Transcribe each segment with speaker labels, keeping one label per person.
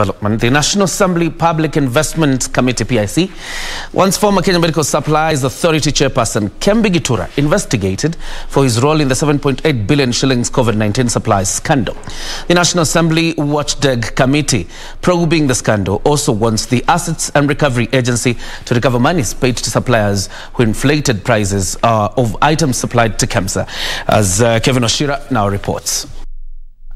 Speaker 1: Development, the National Assembly Public Investment Committee PIC, once former Kenya Medical Supplies Authority chairperson Kembi Gitura investigated for his role in the 7.8 billion shillings COVID-19 supplies scandal. The National Assembly Watchdog Committee probing the scandal also wants the Assets and Recovery Agency to recover monies paid to suppliers who inflated prices uh, of items supplied to KEMSA, as uh, Kevin Oshira now reports.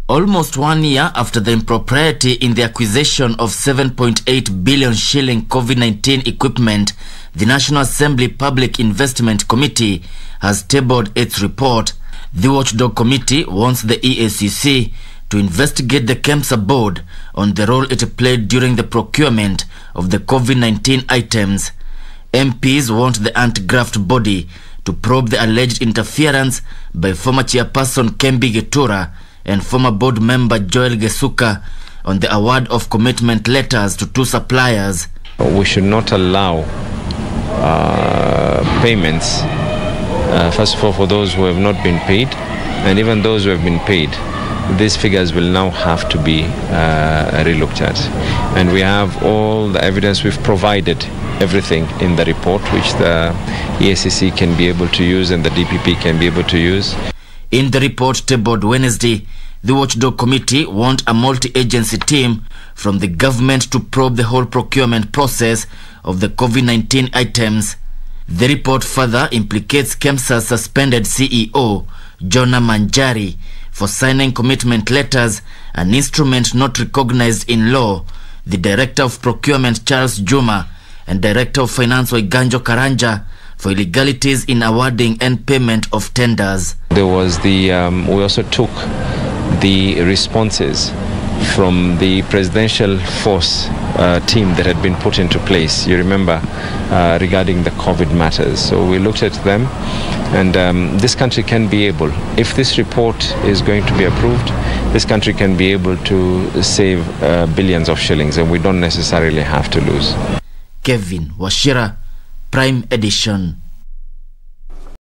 Speaker 2: Almost one year after the impropriety in the acquisition of 7.8 billion shilling COVID-19 equipment, the National Assembly Public Investment Committee has tabled its report. The Watchdog Committee wants the EACC to investigate the KEMSA board on the role it played during the procurement of the COVID-19 items. MPs want the anti-graft body to probe the alleged interference by former chairperson Kembi Getura and former board member Joel Gesuka on the award of commitment letters to two suppliers.
Speaker 3: We should not allow uh, payments, uh, first of all, for those who have not been paid, and even those who have been paid. These figures will now have to be uh, relooked at. And we have all the evidence we've provided, everything in the report, which the EACC can be able to use and the DPP can be able to use.
Speaker 2: In the report tabled Wednesday, the Watchdog Committee want a multi-agency team from the government to probe the whole procurement process of the COVID-19 items. The report further implicates KEMSA's suspended CEO, Jonah Manjari, for signing commitment letters, an instrument not recognized in law, the Director of Procurement Charles Juma and Director of Finance Waiganjo Karanja for illegalities in awarding and payment of tenders.
Speaker 3: There was the, um, we also took the responses from the presidential force uh, team that had been put into place, you remember, uh, regarding the COVID matters. So we looked at them, and um, this country can be able, if this report is going to be approved, this country can be able to save uh, billions of shillings, and we don't necessarily have to lose.
Speaker 2: Kevin Washira, Prime Edition.